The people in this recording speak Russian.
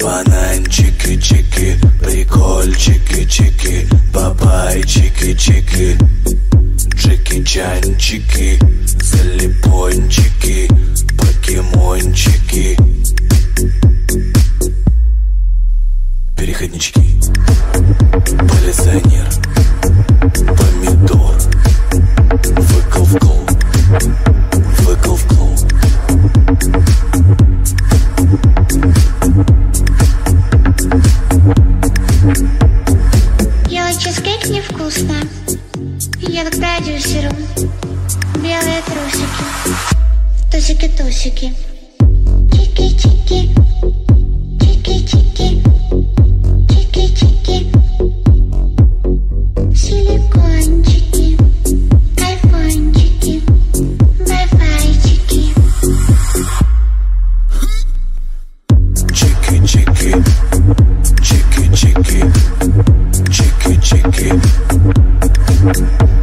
Бананчики, чики, прикольчики, чики, бабайчики, чики, джеки-чанчики, залипончики, переходнички Полиционер. Помидор. Выкол в кол Выкол в кол Белый чизкейк невкусно. Я к продюсеру Белые трусики. Тусики-тусики. Чики-чики. Yeah.